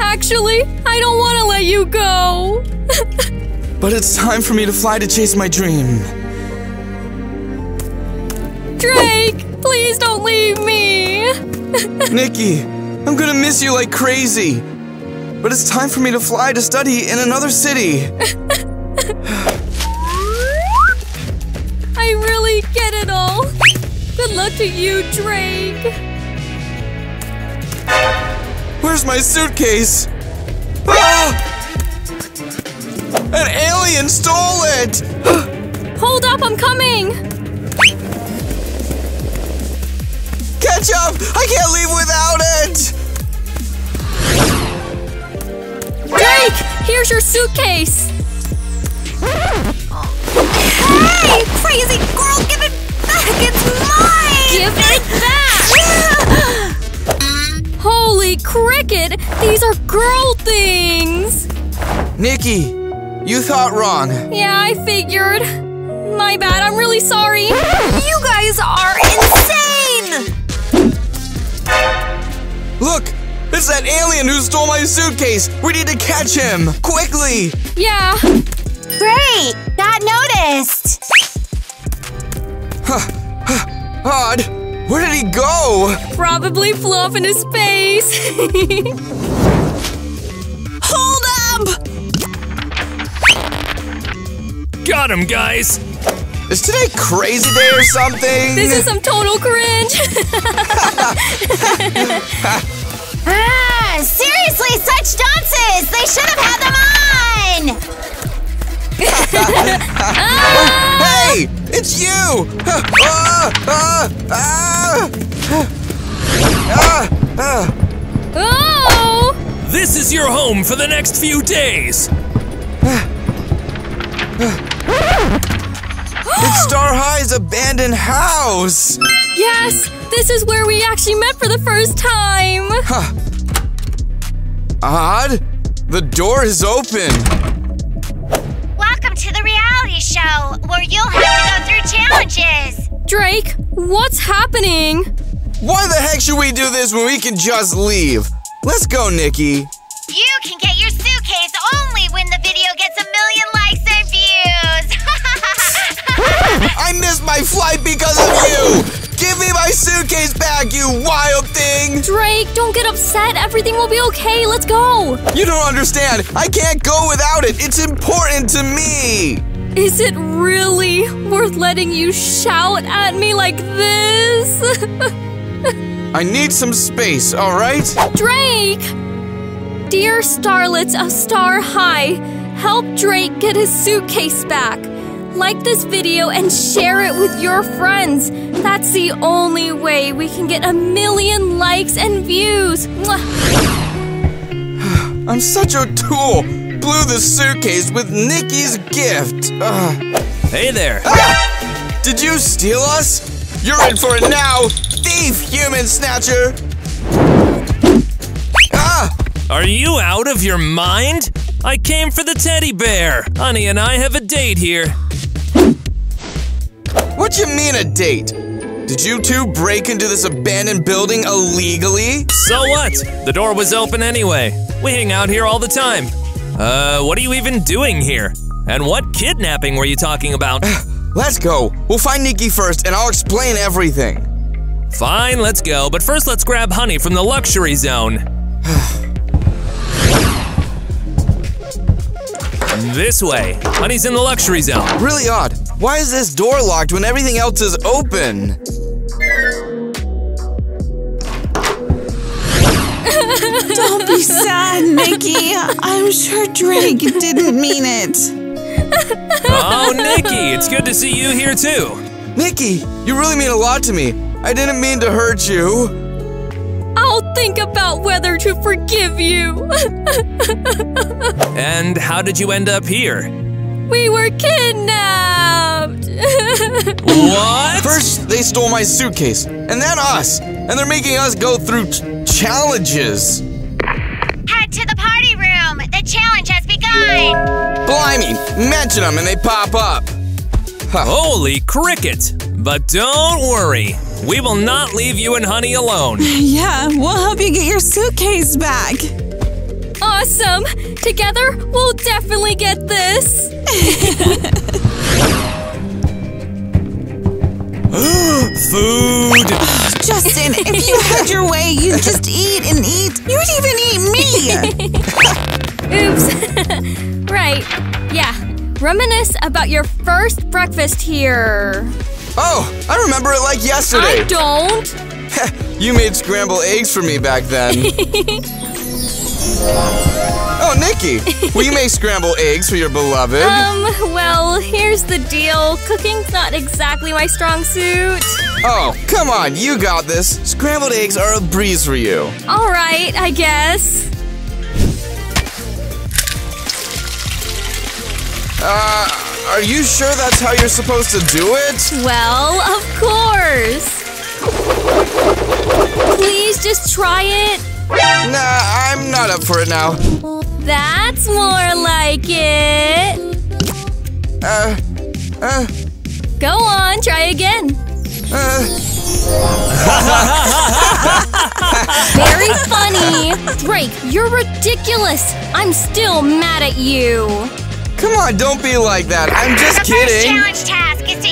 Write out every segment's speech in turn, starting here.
Actually, I don't want to let you go. But it's time for me to fly to chase my dream. Drake, please don't leave me. Nikki, I'm gonna miss you like crazy. But it's time for me to fly to study in another city. I really get it all. Good luck to you, Drake. Where's my suitcase? Ah! An alien stole it! Hold up, I'm coming. Catch up! I can't leave without it! Drake, here's your suitcase. Hey, crazy girl, give it back! It's mine! Give it back. Holy cricket, these are girl things. Nikki, you thought wrong. Yeah, I figured. My bad, I'm really sorry. You guys are insane! Look! It's that alien who stole my suitcase! We need to catch him! Quickly! Yeah, Great! Got noticed! Huh. Odd! Where did he go? probably flew off into space. Hold up! Got him, guys! Is today crazy day or something? this is some total cringe. Ah, seriously, such dunces! They should have had them on! Hey! It's you! Ah, ah, ah, ah, ah. oh! This is your home for the next few days! It's Star High's abandoned house! Yes, this is where we actually met for the first time. Odd? The door is open. Show, where you'll have to go through challenges! Drake, what's happening? Why the heck should we do this when we can just leave? Let's go, Nikki. You can get your suitcase only when the video gets a million likes and views! I missed my flight because of you! Give me my suitcase back, you wild thing! Drake, don't get upset. Everything will be okay. Let's go. You don't understand. I can't go without it. It's important to me. Is it really worth letting you shout at me like this? I need some space, all right? Drake! Dear starlets of Star High, help Drake get his suitcase back. Like this video and share it with your friends. That's the only way we can get a million likes and views. I'm such a tool. Blew the suitcase with Nikki's gift. Ugh. Hey there! Ah! Did you steal us? You're in for it now, thief, human snatcher. Ah! Are you out of your mind? I came for the teddy bear! Honey and I have a date here. What you mean a date? Did you two break into this abandoned building illegally? So what? The door was open anyway. We hang out here all the time. Uh, what are you even doing here? And what kidnapping were you talking about? Let's go. We'll find Nikki first and I'll explain everything. Fine, let's go, but first let's grab Honey from the luxury zone. this way. Honey's in the luxury zone. Really odd. Why is this door locked when everything else is open? Don't be sad, Nikki. I'm sure Drake didn't mean it. Oh, Nikki, it's good to see you here too. Nikki, you really mean a lot to me. I didn't mean to hurt you. I'll think about whether to forgive you. And how did you end up here? we were kidnapped. What? First, they stole my suitcase, and then us. And they're making us go through ch- challenges. Head to the party room! The challenge has begun! Blimey, mention them and they pop up. Holy cricket! But don't worry, we will not leave you and Honey alone. Yeah, we'll help you get your suitcase back. Awesome! Together, we'll definitely get this! Food! Justin, if you had your way, you'd just eat and eat. You'd even eat me. Oops. right. Yeah. Reminisce about your first breakfast here. Oh, I remember it like yesterday. I don't. you made scrambled eggs for me back then. oh, Nikki, will you make scrambled eggs for your beloved? Um, well, here's the deal. Cooking's not exactly my strong suit. oh, come on, you got this. Scrambled eggs are a breeze for you. Alright, I guess. Uh, are you sure that's how you're supposed to do it? Well, of course. Please just try it. Nah, I'm not up for it now. That's more like it. Uh, uh, Go on, try again. uh. Very funny. Drake, you're ridiculous. I'm still mad at you. Come on, don't be like that. I'm just The first kidding. challenge task is to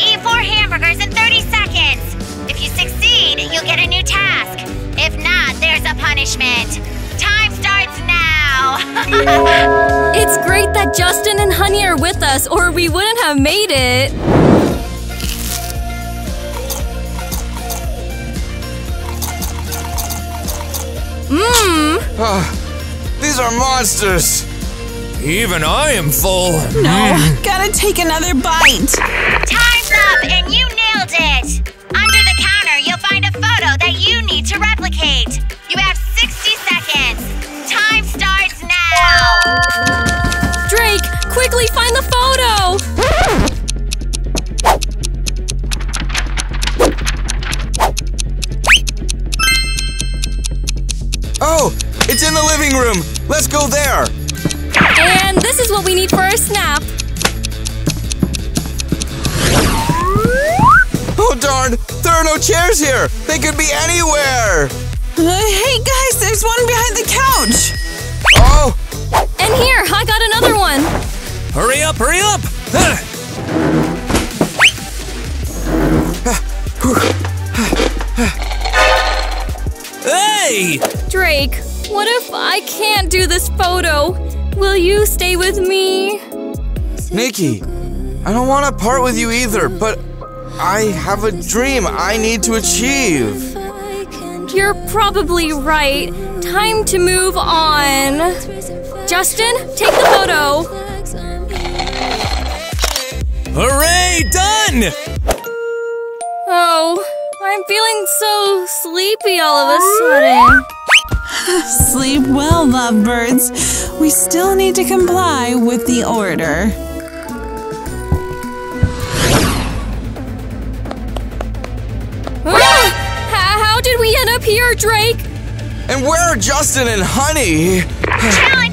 Honey are with us, or we wouldn't have made it. Mmm, Ah, these are monsters. Even I am full. No, gotta take another bite. Time's up, and you nailed it. Under the counter, you'll find a photo that you need to replicate. You have 60 seconds. Time starts now. Let's go there. And this is what we need for our snap. Oh darn, there are no chairs here. They could be anywhere. Uh, hey guys, there's one behind the couch. Oh, And here, I got another one. Hurry up, hurry up! Hey! Drake, what if I can't do this photo? Will you stay with me? Nikki, I don't want to part with you either, but I have a dream I need to achieve. You're probably right. Time to move on. Justin, take the photo. Hooray! Done! Oh, I'm feeling so sleepy all of a sudden. Sleep well, lovebirds. We still need to comply with the order. Ah! How how did we end up here, Drake? And where are Justin and Honey? Challenge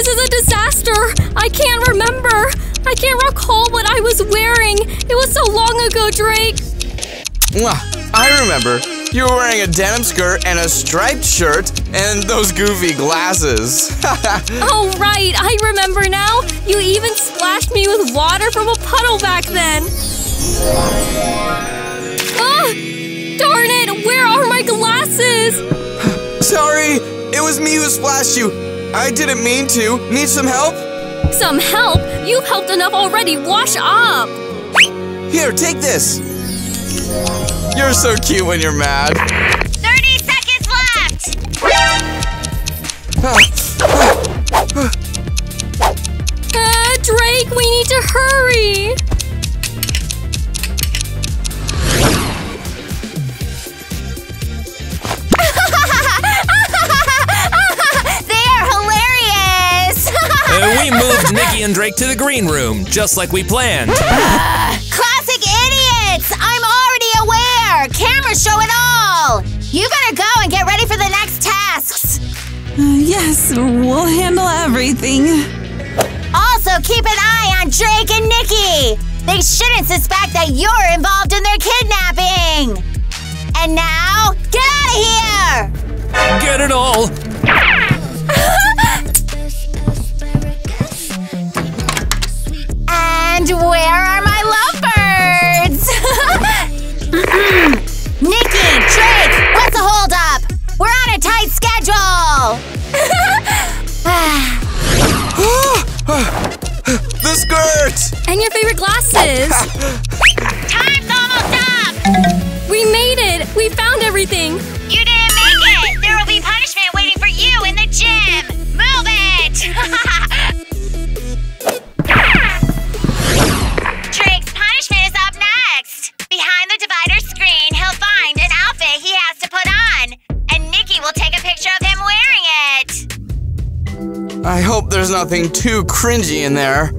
this is a disaster. I can't remember. I can't recall what I was wearing. It was so long ago, Drake. Mwah, I remember. You were wearing a denim skirt and a striped shirt and those goofy glasses. Oh, right, I remember now. You even splashed me with water from a puddle back then. Ah, darn it, where are my glasses? Sorry, it was me who splashed you. I didn't mean to. Need some help? Some help? You've helped enough already. Wash up. Here, take this. You're so cute when you're mad. 30 seconds left. Uh, Drake, we need to hurry. Moved and Drake to the green room, just like we planned. Classic idiots. I'm already aware. Cameras show it all. You better go and get ready for the next tasks. Uh, yes, we'll handle everything. Also, keep an eye on Drake and Nikki. They shouldn't suspect that you're involved in their kidnapping! And now, get out of here! Get it all! Favorite glasses. Time's almost up! we made it. We found everything. You didn't make it! There will be punishment waiting for you in the gym! Move it! Drake's punishment is up next! Behind the divider screen, he'll find an outfit he has to put on. And Nikki will take a picture of him wearing it. I hope there's nothing too cringy in there.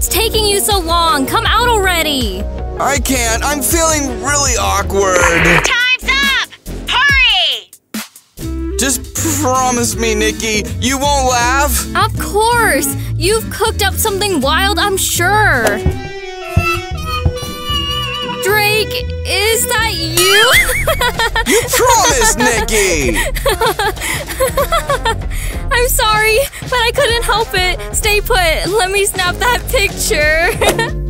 What's taking you so long? Come out already. I can't. I'm feeling really awkward. Time's up! Hurry! Just promise me, Nikki, you won't laugh? Of course. You've cooked up something wild, I'm sure. Drake, is that you? You promise, Nikki! I'm sorry, but I couldn't help it. Stay put. Let me snap that picture.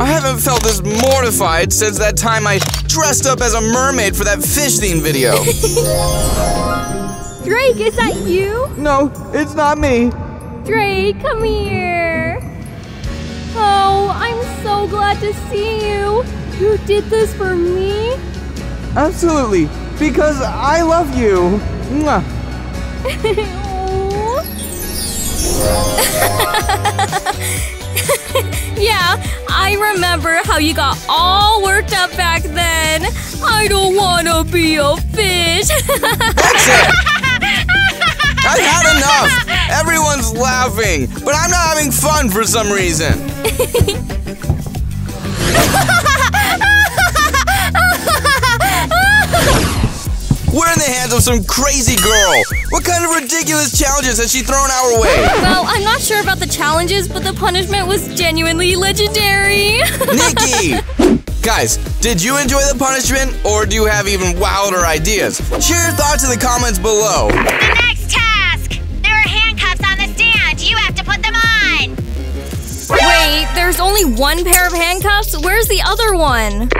I haven't felt this mortified since that time I dressed up as a mermaid for that fish theme video. Drake, is that you? no, it's not me. Drake, come here. Oh, I'm so glad to see you. You did this for me? Absolutely, because I love you. Mwah. yeah, I remember how you got all worked up back then. I don't wanna be a fish. That's it! I've had enough! Everyone's laughing, but I'm not having fun for some reason. We're in the hands of some crazy girl. What kind of ridiculous challenges has she thrown our way? well, I'm not sure about the challenges, but the punishment was genuinely legendary. Nikki! Guys, did you enjoy the punishment, or do you have even wilder ideas? Share your thoughts in the comments below. The next task! There are handcuffs on the stand. You have to put them on. Wait, there's only one pair of handcuffs? Where's the other one?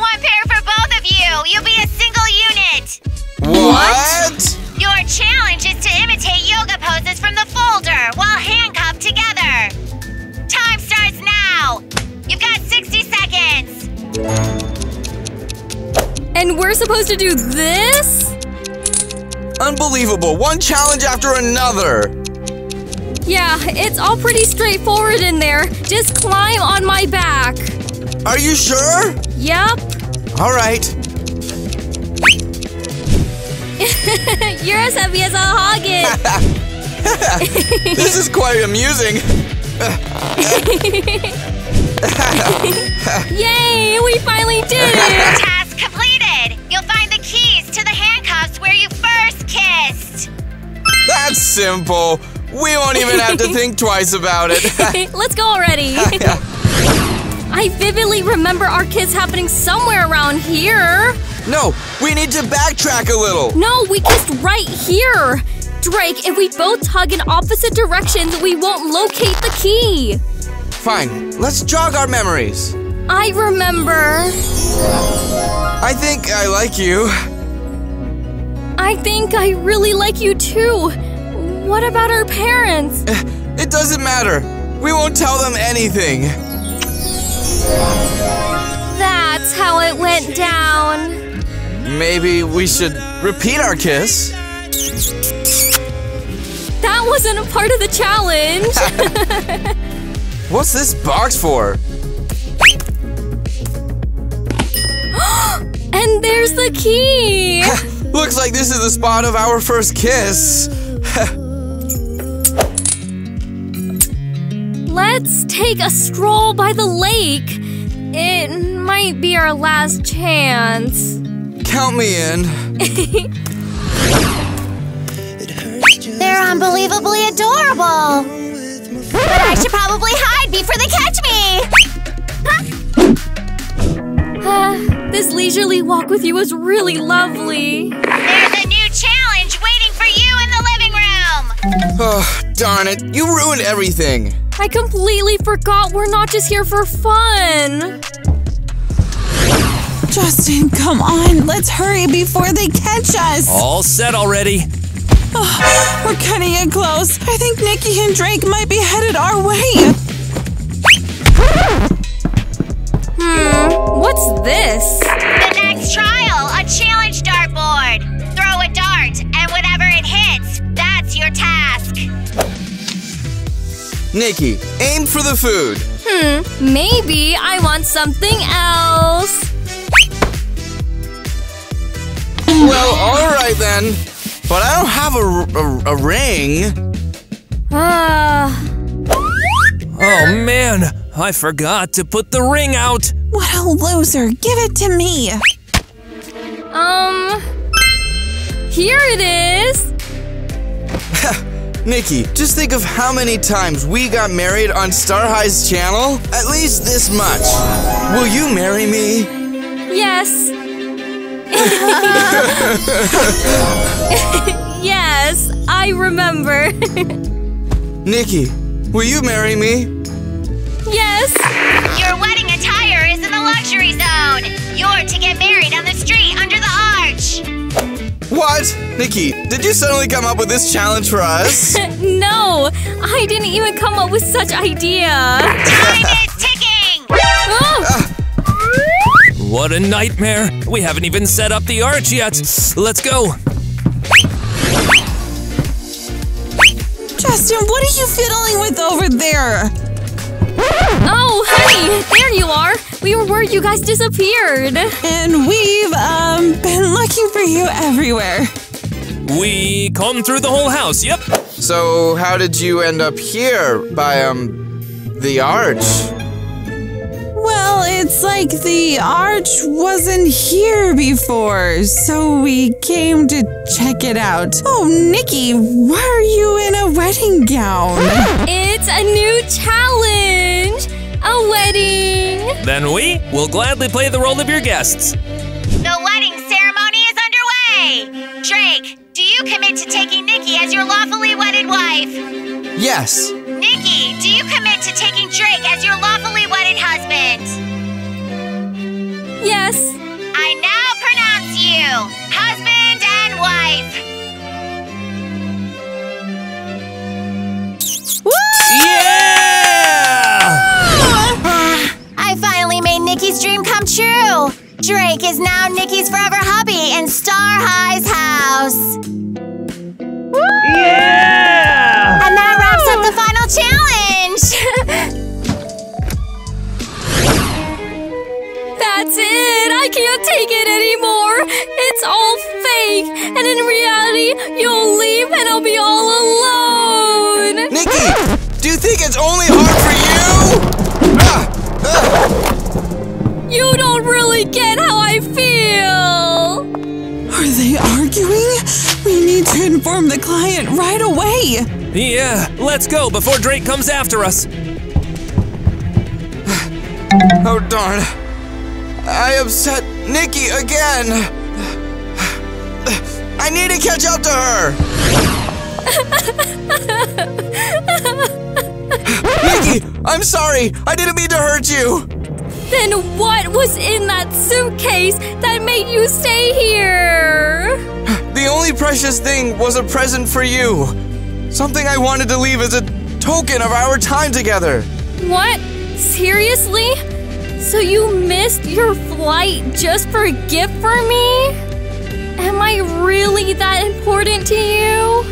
One pair for both of you. You'll be a single unit. What? Your challenge is to imitate yoga poses from the folder while handcuffed together. Time starts now. You've got 60 seconds. And we're supposed to do this? Unbelievable. One challenge after another. Yeah, it's all pretty straightforward in there. Just climb on my back. Are you sure? Yep. All right. You're as heavy as a hogget. This is quite amusing. Yay, we finally did it. Task completed. You'll find the keys to the handcuffs where you first kissed. That's simple. We won't even have to think twice about it. Let's go already. I vividly remember our kiss happening somewhere around here. No, we need to backtrack a little. No, we kissed right here. Drake, if we both tug in opposite directions, we won't locate the key. Fine, let's jog our memories. I remember. I think I like you. I think I really like you too. What about our parents? Eh, it doesn't matter. We won't tell them anything. That's how it went down. Maybe we should repeat our kiss. That wasn't a part of the challenge. What's this box for? and there's the key. Looks like this is the spot of our first kiss. Let's take a stroll by the lake. It might be our last chance. Count me in. There You're unbelievably adorable. But I should probably hide before they catch me. Uh, this leisurely walk with you was really lovely. There's a new challenge waiting for you in the living room. Oh, darn it. You ruined everything. I completely forgot we're not just here for fun. Justin, come on. Let's hurry before they catch us. All set already. Oh, we're cutting it close. I think Nikki and Drake might be headed our way. Hmm, what's this? The next trial, a challenge dartboard. Throw a dart, and whatever it hits, that's your task. Nikki, aim for the food. Hmm, maybe I want something else. Well, alright then. But I don't have a, a, a ring. Ah, Oh man, I forgot to put the ring out. What a loser. Give it to me. um, here it is. Nikki, just think of how many times we got married on Star High's channel. At least this much. Will you marry me? Yes. yes, I remember. Nikki, will you marry me? yes. Your wedding attire is in the luxury zone. You're to get married on the street under the arch. What? Nikki, did you suddenly come up with this challenge for us? No, I didn't even come up with such idea. Time is ticking. Oh, ah, What a nightmare. We haven't even set up the arch yet. Let's go. Justin, what are you fiddling with over there? oh, honey, there you are. We were worried you guys disappeared. And we've, um, been looking for you everywhere. We combed through the whole house, yep. so, how did you end up here by, um, the arch? Well, it's like the arch wasn't here before, so we came to check it out. Oh, Nikki, why are you in a wedding gown? It's a new challenge. A wedding. Then we will gladly play the role of your guests. The wedding ceremony is underway. Drake, do you commit to taking Nikki as your lawfully wedded wife? Yes. Nikki, do you commit to taking Drake as your lawfully wedded husband? Yes. I now pronounce you husband and wife. Yeah! I finally made Nikki's dream come true. Drake is now Nikki's forever hubby in Star High's house. Yeah! That's it. I can't take it anymore. It's all fake. And in reality, you'll leave and I'll be all alone. Nikki, do you think it's only hard for you? Ah, ah. You don't really get how I feel. Are they arguing? We need to inform the client right away. Yeah, let's go before Drake comes after us. Oh, darn. I upset Nikki again. I need to catch up to her. Nikki, I'm sorry. I didn't mean to hurt you. Then what was in that suitcase that made you stay here? The only precious thing was a present for you. Something I wanted to leave as a token of our time together. What? Seriously? So you missed your flight just for a gift for me? Am I really that important to you?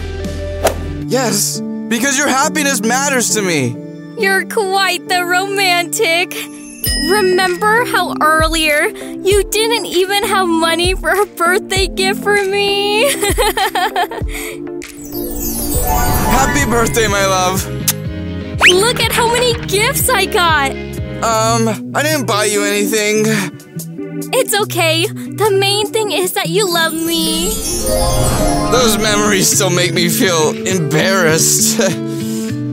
Yes, because your happiness matters to me. You're quite the romantic. Remember how earlier you didn't even have money for a birthday gift for me? Happy birthday, my love. Look at how many gifts I got. Um, I didn't buy you anything. It's okay. The main thing is that you love me. Those memories still make me feel embarrassed.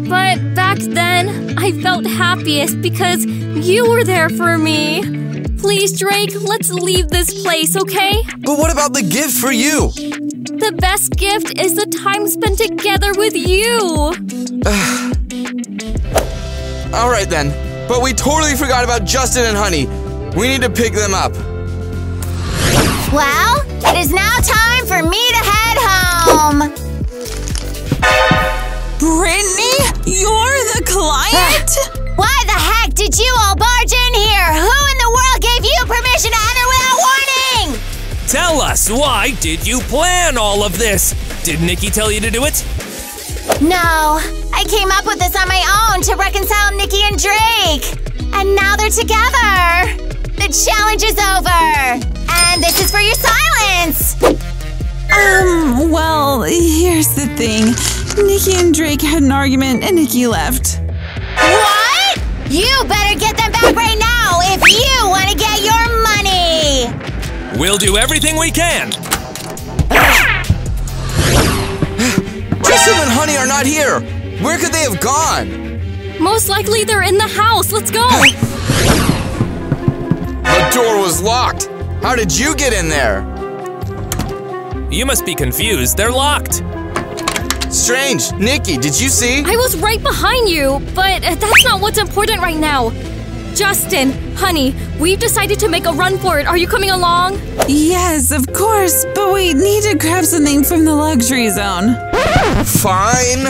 But back then, I felt happiest because you were there for me. Please, Drake, let's leave this place, okay? but what about the gift for you? The best gift is the time spent together with you. All right then. But we totally forgot about Justin and Honey. We need to pick them up. Well, it is now time for me to head home. Brittany, you're the client? Why the heck did you all barge in here? Who in the world gave you permission to enter without warning? Tell us, why did you plan all of this? Did Nikki tell you to do it? No, I came up with this on my own to reconcile Nikki and Drake. And now they're together. The challenge is over. And this is for your silence. Um, well, here's the thing. Nikki and Drake had an argument and Nikki left. What? You better get them back right now if you want to get your money. We'll do everything we can. Justin and Honey are not here. Where could they have gone? Most likely they're in the house. Let's go. The door was locked. How did you get in there? You must be confused. They're locked. Strange. Nikki, did you see? I was right behind you, but uh, that's not what's important right now. Justin, honey, we've decided to make a run for it. Are you coming along? Yes, of course, but we need to grab something from the luxury zone. Fine.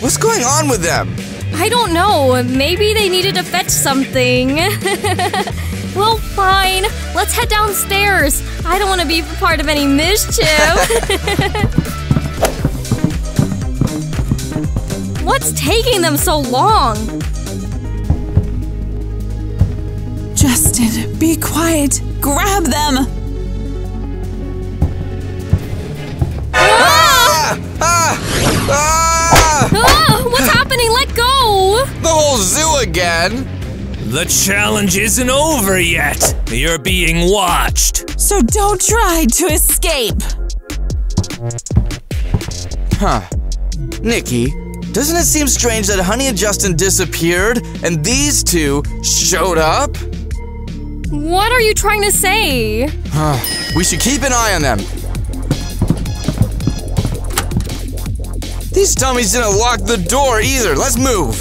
What's going on with them? I don't know. Maybe they needed to fetch something. well, fine. Let's head downstairs. I don't want to be part of any mischief. What's taking them so long? Justin, be quiet. Grab them. Ah! Ah! Ah! Ah! What's happening? Let go! The whole zoo again. The challenge isn't over yet. You're being watched. So don't try to escape. Huh. Nikki, doesn't it seem strange that Honey and Justin disappeared and these two showed up? What are you trying to say? We should keep an eye on them. These dummies didn't lock the door either. Let's move.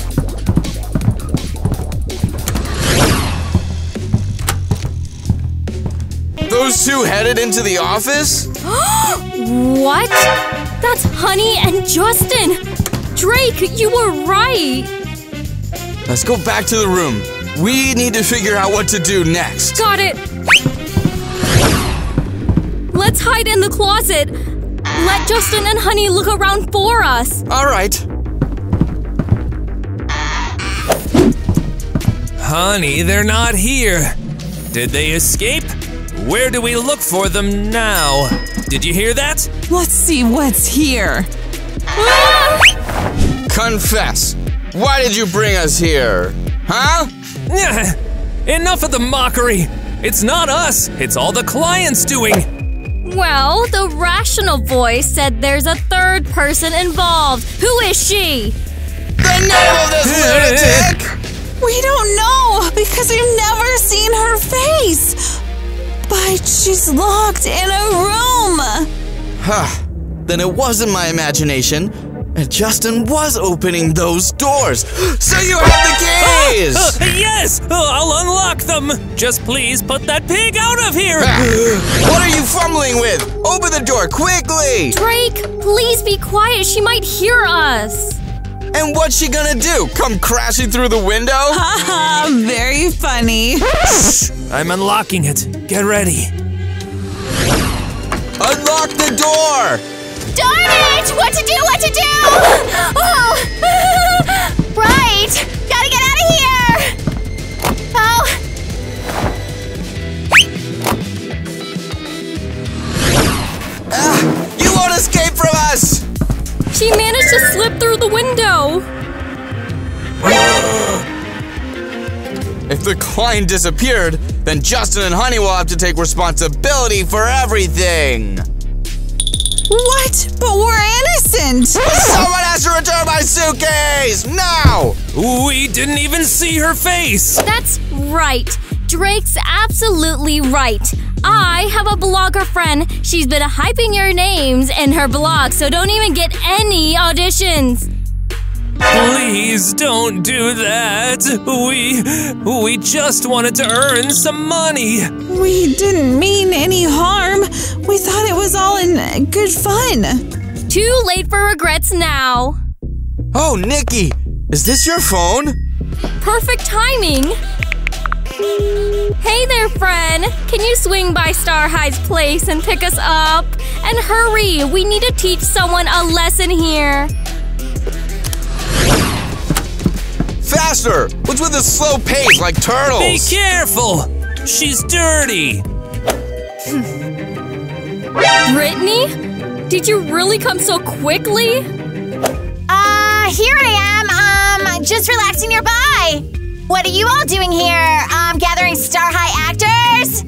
Those two headed into the office? What? That's Honey and Justin! Drake, you were right! Let's go back to the room. We need to figure out what to do next. Got it! Let's hide in the closet. Let Justin and Honey look around for us. All right. Honey, they're not here. Did they escape? Where do we look for them now? Did you hear that? Let's see what's here. Ah! Confess. Why did you bring us here? Huh? Enough of the mockery. It's not us, it's all the clients doing. Well, the rational voice said there's a third person involved. Who is she? The name of this lunatic! We don't know because we've never seen her face. But she's locked in a room. Huh. Then it wasn't my imagination. And Justin was opening those doors. So you have the keys! Uh, yes, uh, I'll unlock them. Just please put that pig out of here. what are you fumbling with? Open the door quickly! Drake, please be quiet. She might hear us. And what's she gonna do? Come crashing through the window? Haha, very funny. I'm unlocking it. Get ready. Unlock the door! Darn it! What to do? What to If the client disappeared, then Justin and Honey will have to take responsibility for everything. What? But we're innocent! Someone has to return my suitcase! Now! We didn't even see her face! That's right. Drake's absolutely right. I have a blogger friend. She's been hyping your names in her blog, so don't even get any auditions. Please don't do that. We we just wanted to earn some money. We didn't mean any harm. We thought it was all in good fun. Too late for regrets now. Oh, Nikki, is this your phone? Perfect timing. Hey there, friend. Can you swing by Star High's place and pick us up? And hurry, we need to teach someone a lesson here. Faster! What's with the slow pace like turtles? Be careful. She's dirty. Brittany? Did you really come so quickly? Uh, here I am, um, just relaxing nearby. What are you all doing here? Um, gathering Star High actors?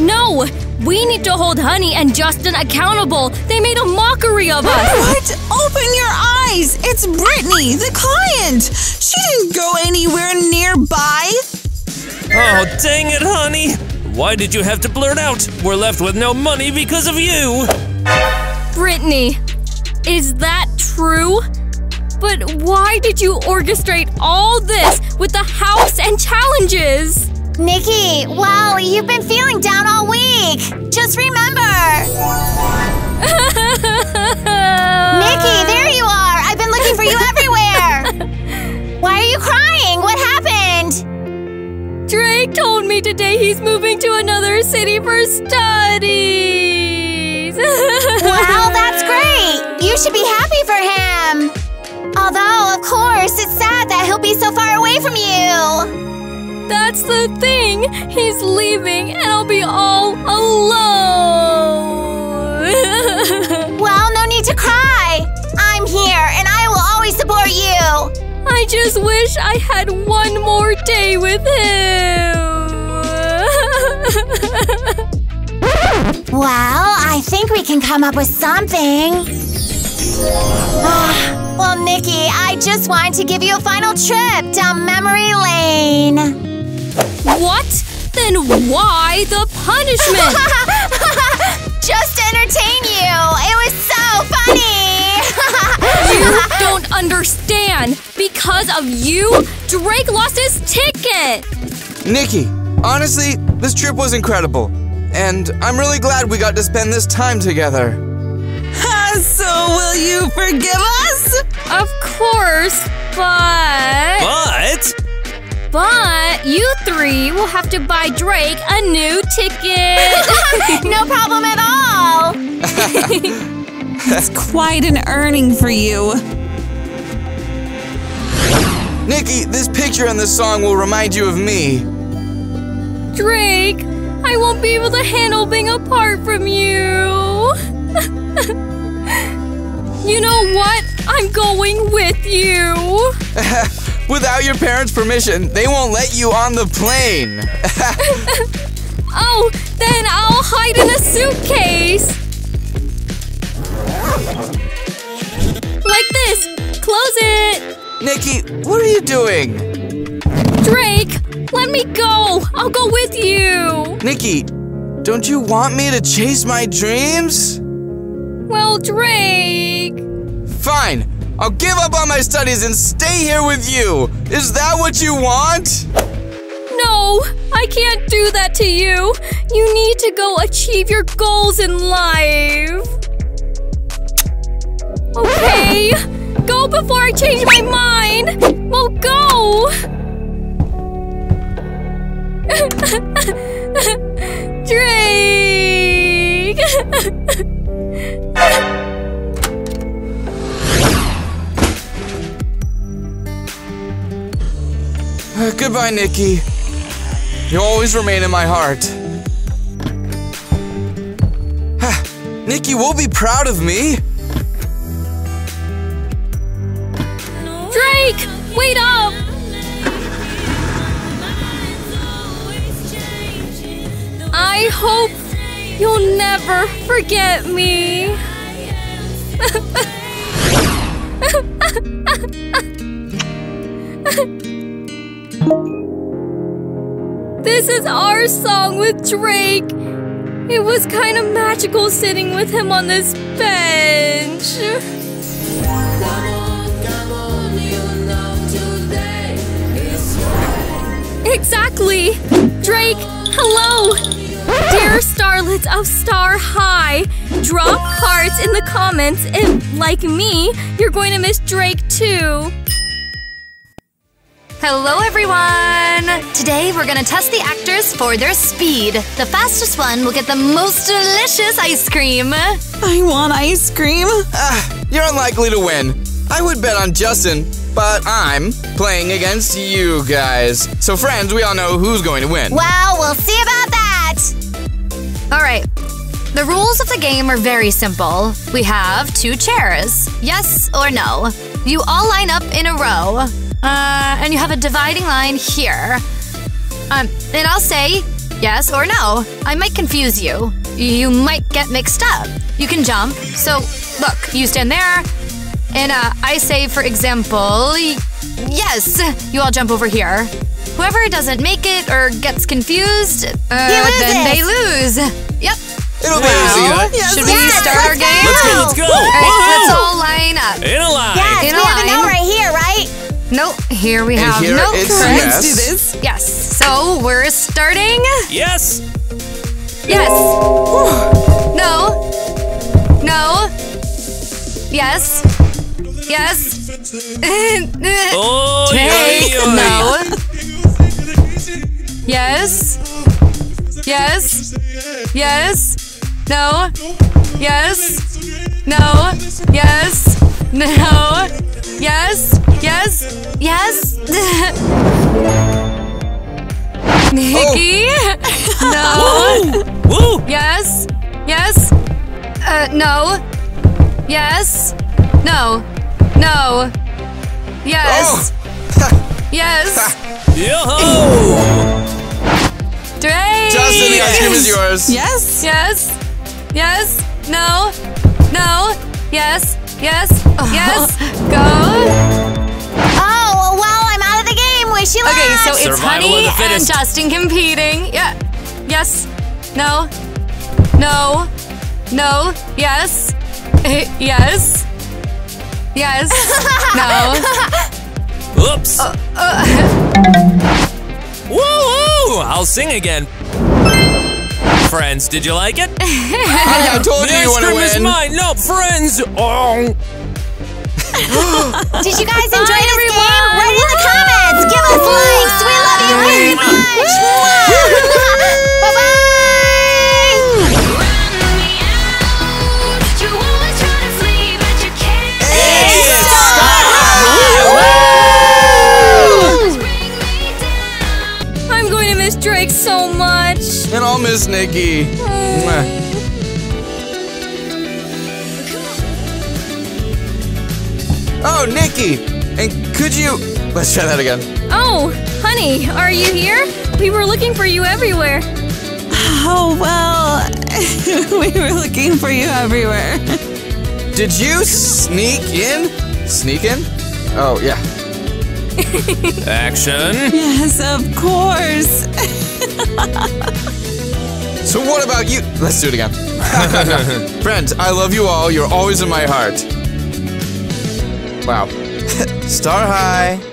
No! We need to hold Honey and Justin accountable. They made a mockery of us. What? Open your eyes! It's Brittany, the client! She didn't go anywhere nearby! Oh, dang it, honey. Why did you have to blurt out? We're left with no money because of you. Brittany, is that true? But why did you orchestrate all this with the house and challenges? Nikki, well, you've been feeling down all week. Just remember. Nikki, there you are. I've been looking for you everywhere. Why are you crying? What happened? Drake told me today he's moving to another city for studies. Well, that's great. You should be happy for him. Although, of course, it's sad that he'll be so far away from you. That's the thing. He's leaving and I'll be all alone. Well, no need to cry. I'm here and I will always support you. I just wish I had one more day with him. Well, I think we can come up with something. Ah, well, Nikki, I just wanted to give you a final trip down memory lane. What? Then why the punishment? just to entertain you. It was so funny! You don't understand. Because of you, Drake lost his ticket. Nikki, honestly, this trip was incredible. And I'm really glad we got to spend this time together. So will you forgive us? Of course, but. But But you three will have to buy Drake a new ticket. no problem at all. It's quite an earning for you. Nikki, this picture and this song will remind you of me. Drake, I won't be able to handle being apart from you. you know what? I'm going with you. Without your parents' permission, they won't let you on the plane. Oh, then I'll hide in a suitcase. Like this. Close it. Nikki, what are you doing? Drake, let me go. I'll go with you. Nikki, don't you want me to chase my dreams? Well, Drake. Fine, I'll give up on my studies and stay here with you. Is that what you want? No, I can't do that to you. You need to go achieve your goals in life. Okay, go before I change my mind. Well, go. Drake. Goodbye, Nikki. You'll always remain in my heart. Nikki will be proud of me. Drake, wait up! I hope you'll never forget me. this is our song with Drake. It was kind of magical sitting with him on this bench. Exactly! Drake, hello! Dear starlets of Star High, drop hearts in the comments if, like me, you're going to miss Drake too. Hello, everyone! Today we're gonna test the actors for their speed. The fastest one will get the most delicious ice cream. I want ice cream. Ah, you're unlikely to win. I would bet on Justin, but I'm playing against you guys. So, friends, we all know who's going to win. Well, we'll see about that! Alright. The rules of the game are very simple. We have two chairs. Yes or no. You all line up in a row. Uh, and you have a dividing line here. Um, and I'll say yes or no. I might confuse you. You might get mixed up. You can jump. So, look, you stand there, and uh, I say, for example, yes, you all jump over here. Whoever doesn't make it or gets confused, uh, then they lose. Yep. It'll be Well, easy. Yes, Should we yes, start our let's game? Let's go, let's go! All right, let's all line up. In a line! Yes, In a we have a line. note right here, right? Nope, here we have here note. it's Let's yes. do this. Yes, so we're starting. Yes! Yes. No. No. Yes. Yes. Oh, Take. No. Yes. Yes. Yes. No. Yes. No. Yes. No. Yes. Yes. Yes. Nikki. No. Woo! Yes. Yes. Uh, no. Yes. No. No. Yes. Yes. Yo-ho! Drake. Justin, the ice cream is yours. Yes. Yes. Yes. No. No. Yes. Yes. Yes. Go. Oh, well, I'm out of the game. Wish you luck. Okay, so it's Survival Honey and. Justin competing. Yeah. Yes. No. No. No. Yes. Yes. Yes. no. Oops! Uh, uh. Woo woo! I'll sing again. Friends, did you like it? Honey, I told the you you want to cream is mine! No, friends! Oh! Did you guys enjoy And I'll Nikki. Mwah. Oh, Nikki! And could you. Let's try that again. Oh, honey, are you here? We were looking for you everywhere. Oh, well, we were looking for you everywhere. Did you sneak in? Sneak in? Oh, yeah. Action! Yes, of course. So, what about you? Let's do it again. Friends, I love you all. You're always in my heart. Wow. Star High.